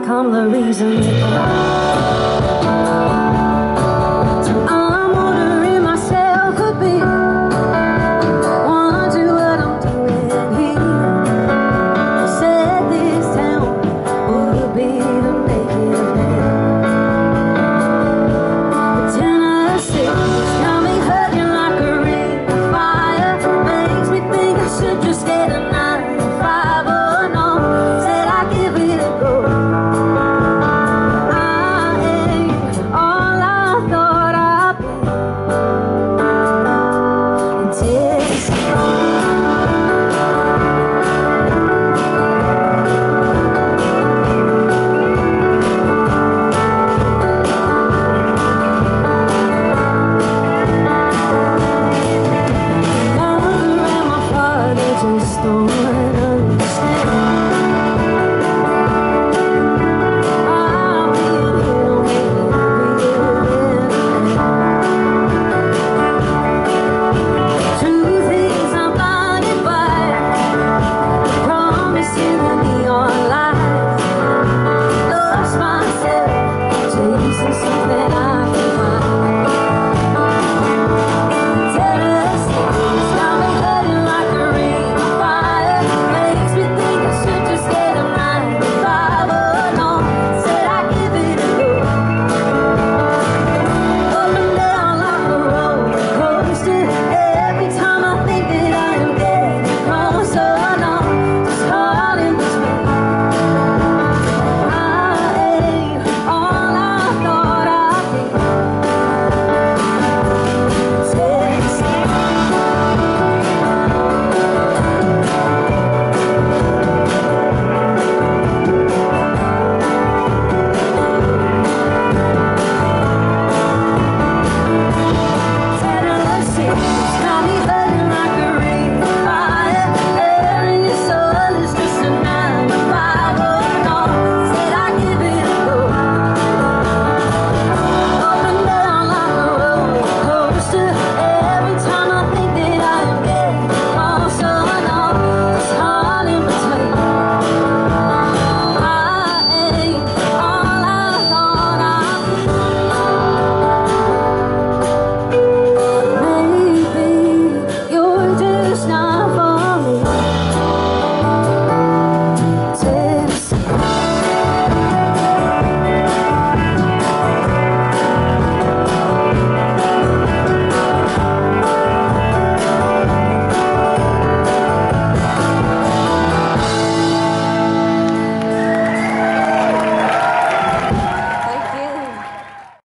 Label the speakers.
Speaker 1: come the reason.